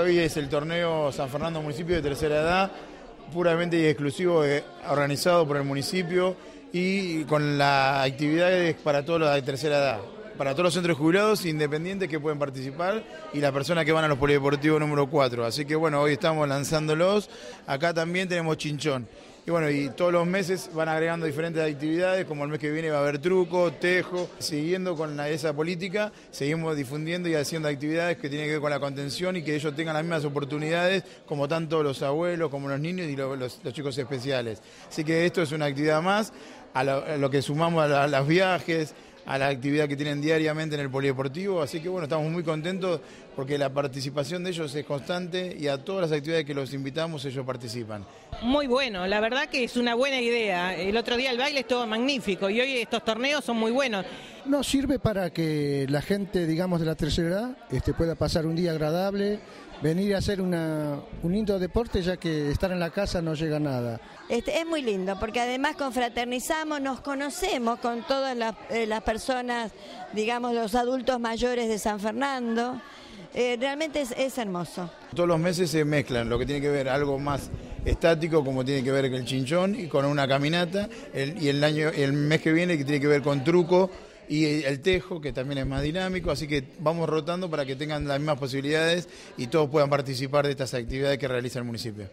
Hoy es el torneo San Fernando Municipio de Tercera Edad, puramente y exclusivo eh, organizado por el municipio y con las actividades para todos los de tercera edad para todos los centros jubilados independientes que pueden participar y las personas que van a los polideportivos número 4. Así que bueno, hoy estamos lanzándolos. Acá también tenemos chinchón. Y bueno, y todos los meses van agregando diferentes actividades, como el mes que viene va a haber truco, tejo, siguiendo con esa política, seguimos difundiendo y haciendo actividades que tienen que ver con la contención y que ellos tengan las mismas oportunidades como tanto los abuelos como los niños y los, chicos especiales. Así que esto es una actividad más, a lo, que sumamos a, a los viajes, a la actividad que tienen diariamente en el polideportivo, así que bueno, estamos muy contentos porque la participación de ellos es constante y a todas las actividades que los invitamos ellos participan. Muy bueno, la verdad que es una buena idea. El otro día el baile estuvo magnífico y hoy estos torneos son muy buenos. Nos sirve para que la gente, digamos, de la tercera edad este, pueda pasar un día agradable, venir a hacer un lindo deporte ya que estar en la casa no llega a nada. Este, es muy lindo porque además confraternizamos, nos conocemos con todas las, eh, personas, digamos los adultos mayores de San Fernando. Eh, realmente es, hermoso. Todos los meses se mezclan lo que tiene que ver algo más estático como tiene que ver con el chinchón y con una caminata y el año el mes que viene que tiene que ver con truco y el tejo, que también es más dinámico, así que vamos rotando para que tengan las mismas posibilidades y todos puedan participar de estas actividades que realiza el municipio.